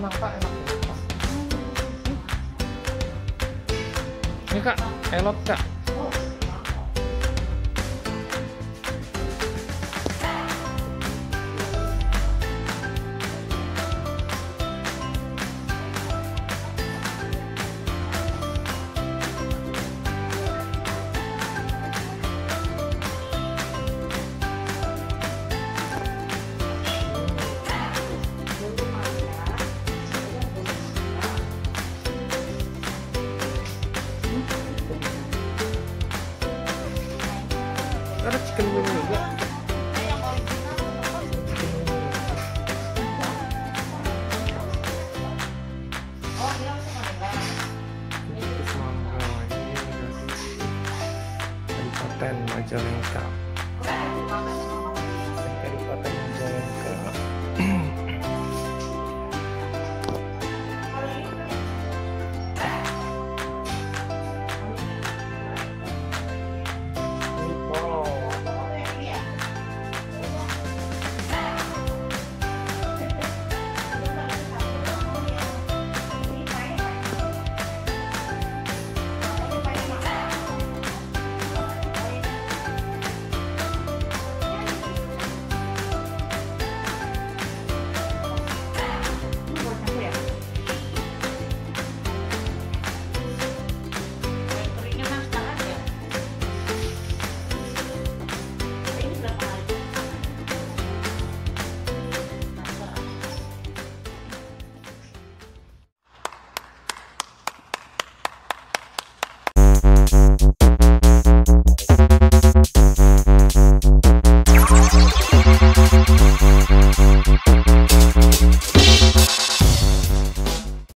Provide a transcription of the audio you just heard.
enak kak enak. Ini kak elot kak. Chicken wing juga Kabupaten Majalengka